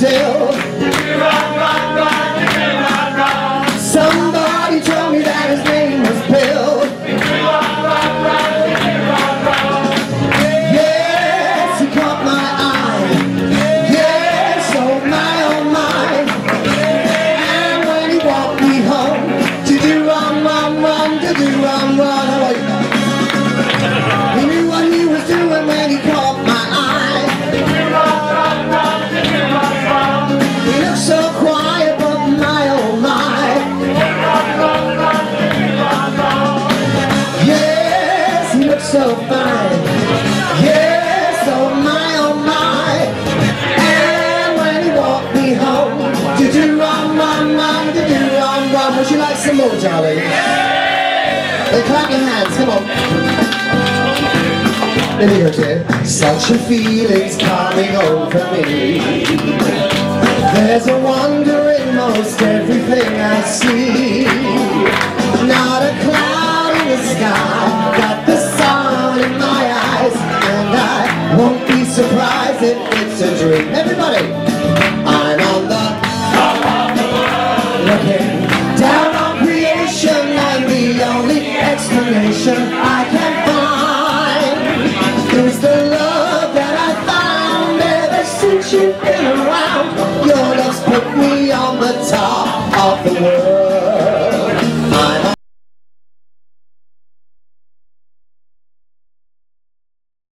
still. Somebody told me that his name was Bill. Yes, he caught my eye. Yes, oh my, oh my. And when he walked me home, to do, run, run, run, did you run, run? How are? so fine. Yes, oh my, oh my. And when you walk me home Do-do-rum, rum, rum, do-do-rum, rum Would you like some more, Charlie? Then clap your hands, come on. Let me go, dear. Such a feeling's coming over me. There's a wonder in most everything I see. A dream. Everybody, I'm on the top of the world, looking down on creation, and the only explanation I can find is the love that I found ever since you've been around. Your love's put me on the top of the world.